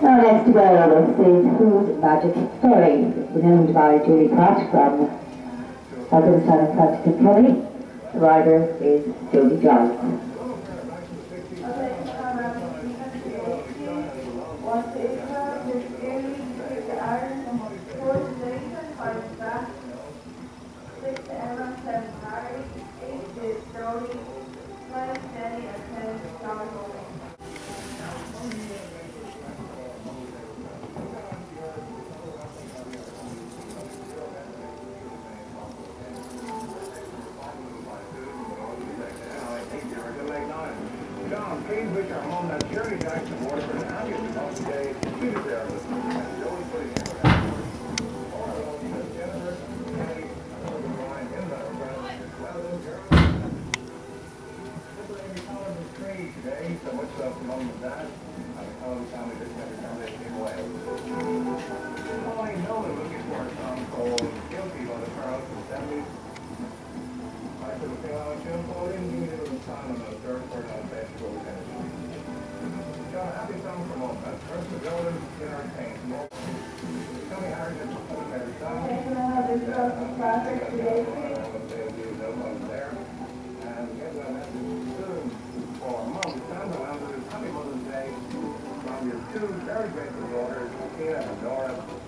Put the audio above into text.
Now next to go with is Whos Magic Fairy, renowned by Julie Pratt from Pakistan and Practical Kelly. The rider is Jodie Giles. Six Miss Jennifer, Kenny, Elder Ryan, in the ground. Well done, Shirley. Mr. Amy Collins is free today, so much love mom and dad. And the Collins family this never time they Day from your two very grateful daughters, Tina and Dora.